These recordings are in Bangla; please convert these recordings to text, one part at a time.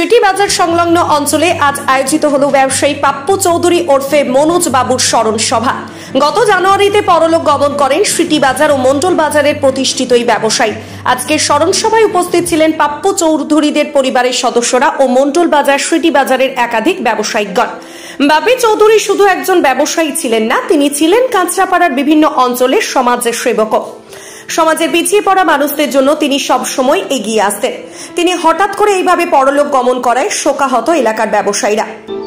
সিটি বাজার সংলগ্ন অঞ্চলে আজ আয়োজিত হল ব্যবসায়ী পাপ্পু চৌধুরী ওরফে মনোজ বাবুর স্মরণ সভা। গত জানুয়ারিতে পরলোক গমন করেন সিটি বাজার ও মন্ডল বাজারের প্রতিষ্ঠিত এই ব্যবসায়ী। আজকে স্মরণ সভায় উপস্থিত ছিলেন পাপ্পু চৌধুরীদের পরিবারের সদস্যরা ও মন্ডল বাজার সিটি বাজারের একাধিক ব্যবসায়িকগণ। বাপি চৌধুরী শুধু একজন ব্যবসায়ী ছিলেন না, তিনি ছিলেন কাঁচরাপাড়ার বিভিন্ন অঞ্চলের সমাজের সেবকও সমাজের পিছিয়ে পড়া মানুষদের জন্য তিনি সব সময় এগিয়ে আসতেন। তিনি হঠাৎ করে এইভাবে পরলোক গমন করায় শোকাহত এলাকার ব্যবসায়ীরা।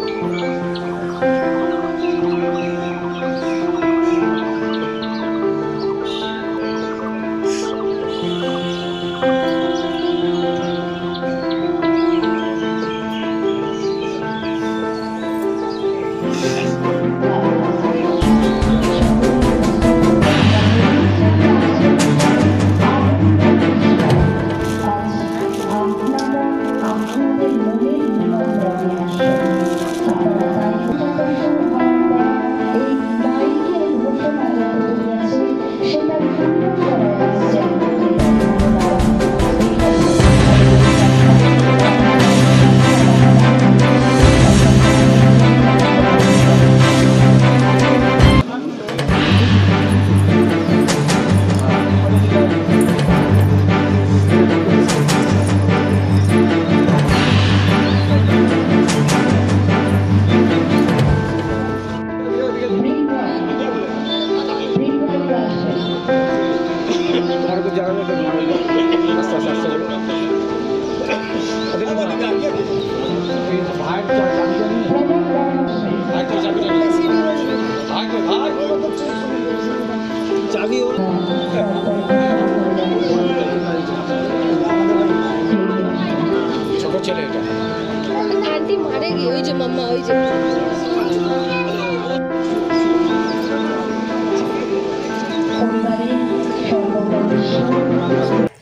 ওই ওই যে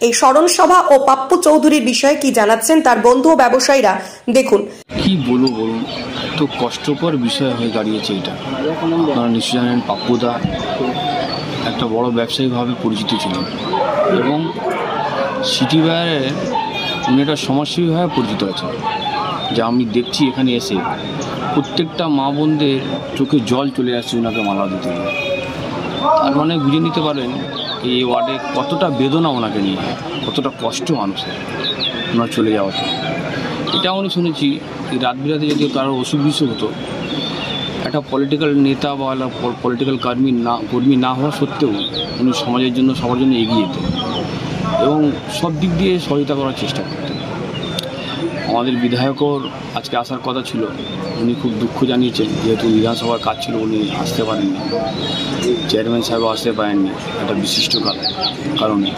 এই স্মরণ সভা ও পাপ্পু চৌধুরীর বিষয়ে কি জানাচ্ছেন তার বন্ধু ও ব্যবসায়ীরা? দেখুন। কি বলব বলুন? তো কষ্টকর বিষয় হয়ে দাঁড়িয়েছে এটা। আপনারা নিশ্চয় জানেন পাপ্পুদা একটা বড় ব্যবসায়ীভাবে পরিচিত ছিলেন এবং সিটি বাজারে উনি একটা সমাজসেবীভাবে পরিচিত আছেন। যা আমি দেখছি এখানে এসে, প্রত্যেকটা মা বোনদের চোখে জল চলে আসছে ওনাকে মালা দিতে। তার মানে বুঝে নিতে পারেন এই ওয়ার্ডে কতটা বেদনা ওনাকে নিয়ে, কতটা কষ্ট মানুষের ওনার চলে যাওয়াতে এটা আমি শুনেছি রাত বিরাতে যদি কারোর অসুখ বিসুখ হতো, একটা পলিটিক্যাল নেতা বা পলিটিক্যাল কর্মী না কর্মী না হওয়া সত্ত্বেও উনি সমাজের জন্য, সবার জন্য এগিয়ে যেতেন। এবং সব দিক দিয়ে সহায়তা করার চেষ্টা করতেন। আমাদের বিধায়কর আজকে আসার কথা ছিল। উনি খুব দুঃখ জানিয়েছেন যেহেতু বিধানসভার কাজ ছিল উনি আসতে পারেননি। চেয়ারম্যান সাহেবও আসতে পারেননি একটা বিশিষ্ট কারণ। কারণে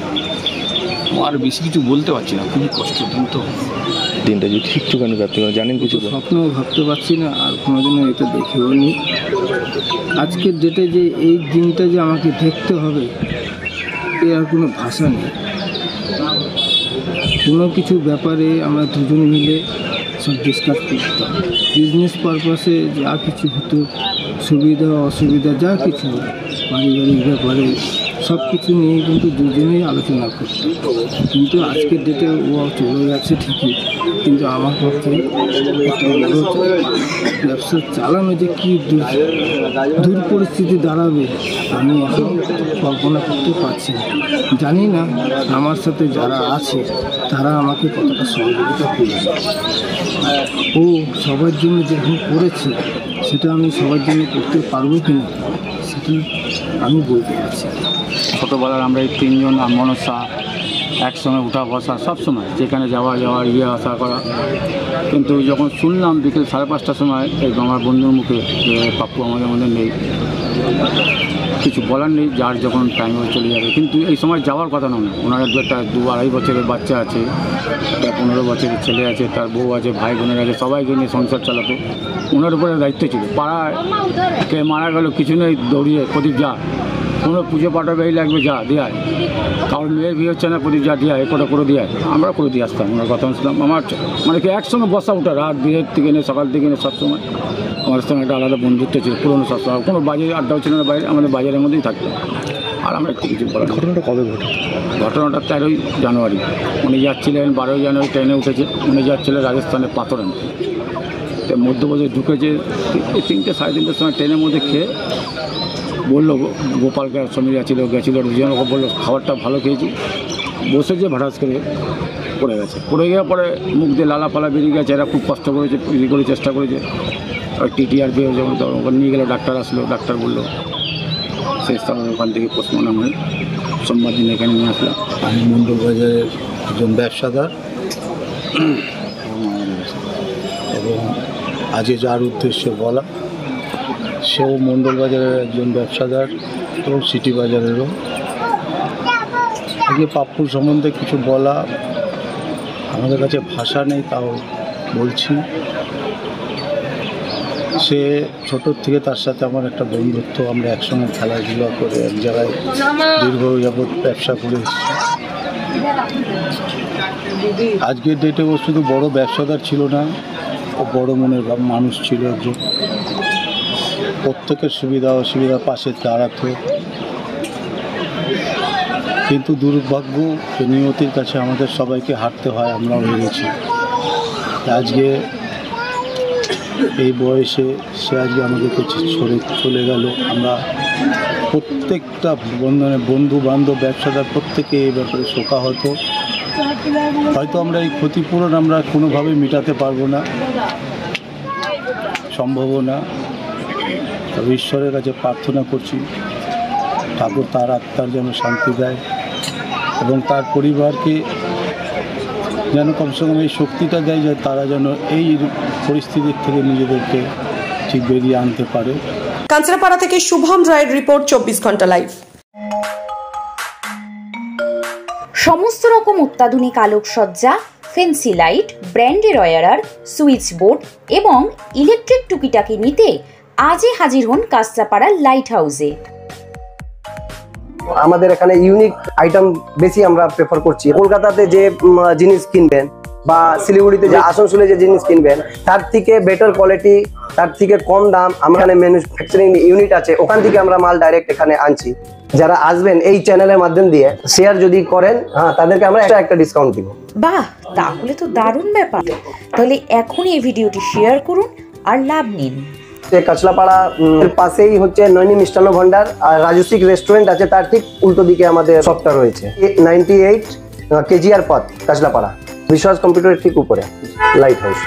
আর বেশি কিছু বলতে পারছি না খুবই কষ্ট তো দিনটা যদি ঠিক একটুখানি ভাবতে পারেন জানেন কিছু তো? স্বপ্নও ভাবতে পারছি না আর কোনোদিনও এটা দেখেও নি। আজকের ডেটে যে এই দিনটা যে আমাকে দেখতে হবে এর আর কোনো ভাষা নেই। কোনো কিছু ব্যাপারে আমরা দুজন মিলে সব ডিসকাস করতাম। বিজনেস পারপাসে যা কিছু হতো, সুবিধা, অসুবিধা, যা কিছু, পারিবারিক ব্যাপারে সব কিছু নিয়ে কিন্তু দুজনেই আলোচনা করতাম কিন্তু আজকের ডেটে ও চলে যাচ্ছে ঠিকই, কিন্তু আমার পক্ষে ব্যবসা চালানো যে কী দূর পরিস্থিতি দাঁড়াবে, আমি এখন কল্পনা করতে পারছি না। জানি না আমার সাথে যারা আছে, তারা আমাকে কতটা সহযোগিতা করবে। ও সবার জন্য যেরকম করেছে, সেটা আমি সবার জন্য করতে পারব কি না সেটা আমি বলতে পারছি ছোটোবেলার আমরা এই তিনজন মনসা একসঙ্গে উঠা বসা সবসময় যেখানে যাওয়া যাওয়া ইয়ে আসা করা। কিন্তু যখন শুনলাম বিকেল সাড়ে পাঁচটার সময়, এই আমার বন্ধুর মুখে পাপ্পু আমাদের মধ্যে নেই। কিছু বলার নেই, যার যখন টাইম হয়ে চলে যাবে। কিন্তু এই সময় যাওয়ার কথা নয়। ওনার দু একটা, দু আড়াই বছরের বাচ্চা আছে, একটা পনেরো বছরের ছেলে আছে, তার বউ আছে, ভাই বোনের আছে, সবাইকে নিয়ে সংসার চালাতো। ওনার উপরে দায়িত্ব ছিল। পাড়ায় কে মারা গেল, কিছু নেই, দৌড়িয়ে, প্রদীপ যা। কোনো পুজো পাঠাবে এই লাগবে, যা দেয় কারোর মেয়ের বিয়ে হচ্ছে না, প্রদীপ যা দেয় কটা করে দেয় আমরা করে দিয়ে আসতাম, ওনার কথা শুনলাম। আমার মানে কি একসঙ্গে বসা ওঠা রাত বিয়ের থেকে নিয়ে সকাল থেকে নিয়ে সবসময় আমাদের সঙ্গে একটা আলাদা বন্ধুত্ব ছিল পুরনো সবসময় কোনো বাজারে আড্ডাও ছিল না বাইরে আমাদের বাজারের মধ্যেই থাকতো। আর আমরা একটু কিছু বলার ঘটনাটা কবে ঘটে ঘটনাটা তেরোই জানুয়ারি। উনি যাচ্ছিলেন বারোই জানুয়ারি ট্রেনে উঠেছে। উনি যাচ্ছিলেন রাজস্থানে পাথর তো মধ্যপ্রদেশে ঢুকেছে তিনটে সাড়ে তিনটের সময় ট্রেনের মধ্যে খেয়ে বলল গো- গোপালকে সমীর ছিল গেছিল দুজন বলল খাবারটা ভালো খেয়েছি। বসেছে ভাটাস করে পড়ে গেছে। পড়ে গিয়ে পরে মুখ দিয়ে লালা ফালা বেরিয়ে গেছে, এরা খুব কষ্ট করেছে, ই করে চেষ্টা করেছে। আর টিটিআর পেয়ে যখন তখন নিয়ে গেলো, ডাক্তার আসলো, ডাক্তার বলল সেই তখন ওখান থেকে পোস্টমর্টম হয়ে সোমবার দিন এখানে নিয়ে আসলাম। আমি মণ্ডল বাজারের একজন ব্যবসাদার এবং আজকে যার উদ্দেশ্য বলা, সেও মণ্ডল বাজারের একজন ব্যবসাদার এবং সিটি বাজারেরও। আজকে পাপ্পুর সম্বন্ধে কিছু বলা আমাদের কাছে ভাষা নেই, তাও বলছি। সে ছোটোর থেকে তার সাথে আমার একটা বন্ধুত্ব, আমরা একসঙ্গে খেলাধুলা করে এক জায়গায় দীর্ঘ যাবৎ ব্যবসা করে আজকের ডেটে ও শুধু বড় ব্যবসাদার ছিল না, ও বড় মনের মানুষ ছিল একজন। প্রত্যেকের সুবিধা অসুবিধা পাশে দাঁড়াতো। কিন্তু দুর্ভাগ্য নিয়তির কাছে আমাদের সবাইকে হারতে হয়, আমরাও হেরেছি। আজকে এই বয়সে সে আজকে আমাদেরকে ছড়ে চলে গেল। আমরা প্রত্যেকটা বন্ধনে বন্ধু বান্ধব, ব্যবসাদার প্রত্যেকে এই ব্যাপারে শোকা হতো। হয়তো আমরা এই ক্ষতিপূরণ আমরা কোনোভাবে মেটাতে পারব না, সম্ভবও না। তবে ঈশ্বরের কাছে প্রার্থনা করছি, ঠাকুর তার আত্মার যেন শান্তি দেয়। এবং তার পরিবারকে যেন কমসে কম এই শক্তিটা দেয় যে তারা যেন এই পরিস্থিতির থেকে নিজেদেরকে ঠিক বেরিয়ে আনতে পারে। কাঁচরাপাড়া থেকে শুভম রায়ের রিপোর্ট চব্বিশ ঘণ্টা লাইভ। সমস্ত রকম অত্যাধুনিক আলোকসজ্জা ফেন্সি লাইট ব্র্যান্ডের ওয়ারার সুইচ বোর্ড এবং ইলেকট্রিক টুকিটাকি নিতে আজই হাজির হন কাস্তাপাড়া লাইট হাউসে আমাদের এখানে ইউনিক আইটেম বেশি আমরা প্রেফার করছি। কলকাতাতে যে জিনিস কিনবেন বা শিলিগুড়িতে যে, আসানসোলে যে জিনিস কিনবেন, তার থেকে বেটার কোয়ালিটি তার থেকে কম দাম, আমরা এখানে ম্যানুফ্যাকচারিং ইউনিট আছে, ওখান থেকে আমরা মাল ডাইরেক্ট এখানে আনছি। যারা আসবেন এই চ্যানেলের মাধ্যম দিয়ে শেয়ার যদি করেন হ্যাঁ তাদেরকে আমরা একটা একটা ডিসকাউন্ট দিব। বাহ, তাহলে তো দারুণ ব্যাপার। তাহলে এখনই এই ভিডিওটি শেয়ার করুন আর লাভ নিন। কাছলাপাড়া এর পাশেই হচ্ছে নৈনী মিষ্টান্ন ভান্ডার আর রাজস্বিক রেস্টুরেন্ট আছে তার ঠিক উল্টো দিকে আমাদের শপটা রয়েছে। নাইনটি এইট কেজিআর পথ কাছলাপাড়া। বিশ্বাস কম্পিউটারের ঠিক উপরে লাইট হাউস